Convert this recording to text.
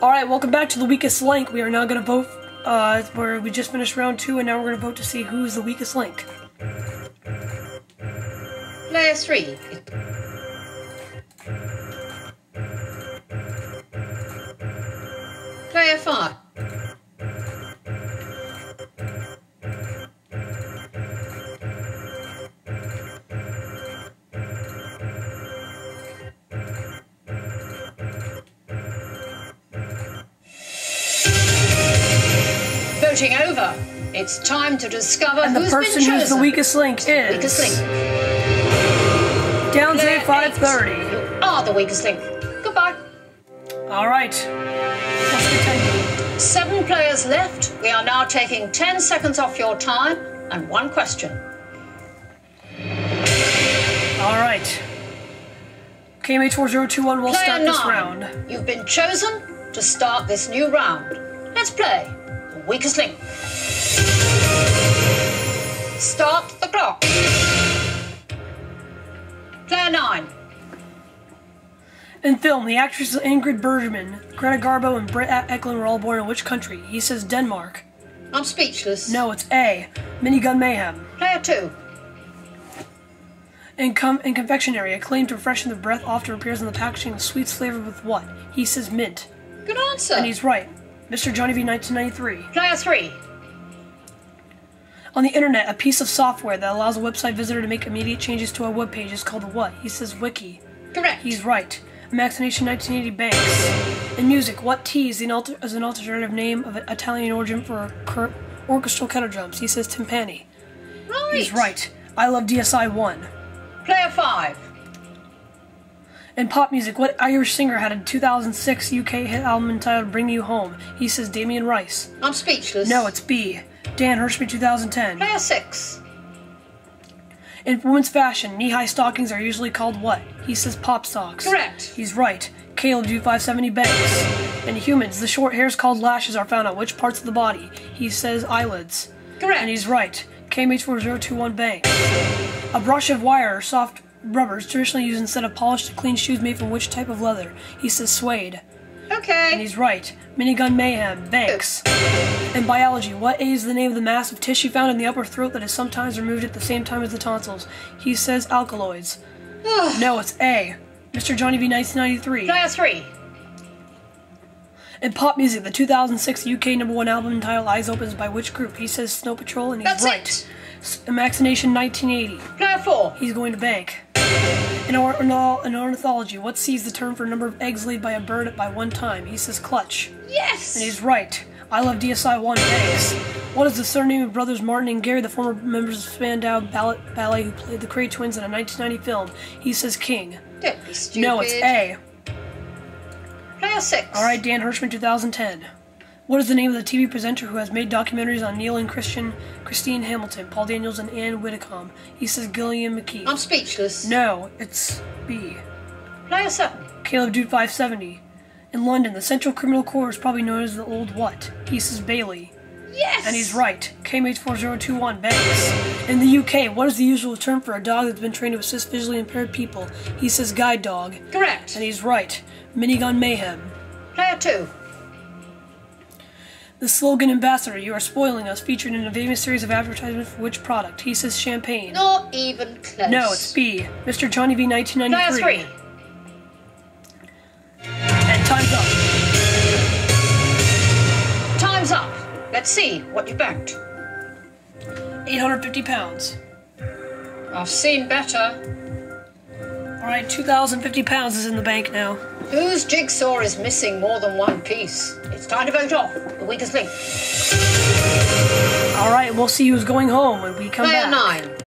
All right, welcome back to the weakest link. We are now going to vote. Uh, where we just finished round two, and now we're going to vote to see who's the weakest link. Player three. Player five. Over. It's time to discover And the who's person been who's the weakest link is Weakest link. Downs Player eight five thirty. eight. You are the weakest link. Goodbye. All right. Seven players left. We are now taking 10 seconds off your time and one question. All right. KMH4021 will Player start this nine. round. You've been chosen to start this new round. Let's play weakest link. Start the clock. Player nine. In film, the actresses Ingrid Bergman, Greta Garbo, and Britt Ekland were all born in which country? He says Denmark. I'm speechless. No, it's A. Minigun Mayhem. Player two. In, com- in confectionery, a claim to freshen the breath often appears in the packaging of sweets flavored with what? He says mint. Good answer. And he's right. Mr. Johnny V 1993. Player three. On the internet, a piece of software that allows a website visitor to make immediate changes to a web page is called a what? He says wiki. Correct. He's right. Imagination 1980 Banks. In music, what T is, an alter- is an alternative name of Italian origin for cur- orchestral kettle drums? He says timpani. right. He's right. I love DSI 1. Player five. In pop music, what Irish singer had a 2006 UK hit album entitled Bring You Home? He says Damien Rice. I'm speechless. No, it's B. Dan Hirschman 2010. Player six. In women's fashion, knee-high stockings are usually called what? He says pop socks. Correct. He's right. Caleb do 570 banks. In humans, the short hairs called lashes are found on which parts of the body? He says eyelids. Correct. And he's right. KMH4021 banks. A brush of wire or soft rubber is traditionally used instead of polish to clean shoes made from which type of leather? He says suede. Okay. And he's right. Minigun Mayhem, Banks. In biology, what is the name of the mass of tissue found in the upper throat that is sometimes removed at the same time as the tonsils? He says alkaloids. no, it's A. Mr. Johnny V 1993. Player three. In pop music, the 2006 UK number one album entitled Eyes Open is by which group? He says Snow Patrol, and he's That's right. it. Imagination 1980. Player four. He's going to bank. In, or- in, or- in ornithology, what sees the term for a number of eggs laid by a bird by one time? He says clutch. Yes. And he's right. I love DSI 1 Banks. What is the surname of brothers Martin and Gary, the former members of Spandau Ballet, Ballet who played the Kray Twins in a 1990 film? He says King. Don't be stupid. No, it's A. Player six. Alright, Dan Hirschman 2010. What is the name of the TV presenter who has made documentaries on Neil and Christian, Christine Hamilton, Paul Daniels, and Anne Widdecombe? He says Gillian McKeith. I'm speechless. No, it's B. Player seven. Caleb Dude 570. In London, the Central Criminal Court is probably known as the Old What? He says Bailey. Yes. And he's right. KMH4021 Banks. In the UK, what is the usual term for a dog that's been trained to assist visually impaired people? He says guide dog. Correct. And he's right. Minigun Mayhem. Player two. The slogan ambassador, you are spoiling us, featured in a famous series of advertisements for which product? He says champagne. Not even close. No, it's B. Mr. Johnny V Player 1993. three. And time's up. Time's up. Let's see what you banked. 850 pounds. I've seen better. Alright, 2,050 pounds is in the bank now. Whose jigsaw is missing more than one piece? It's time to vote off the weakest link. Alright, we'll see who's going home when we come Player back. nine.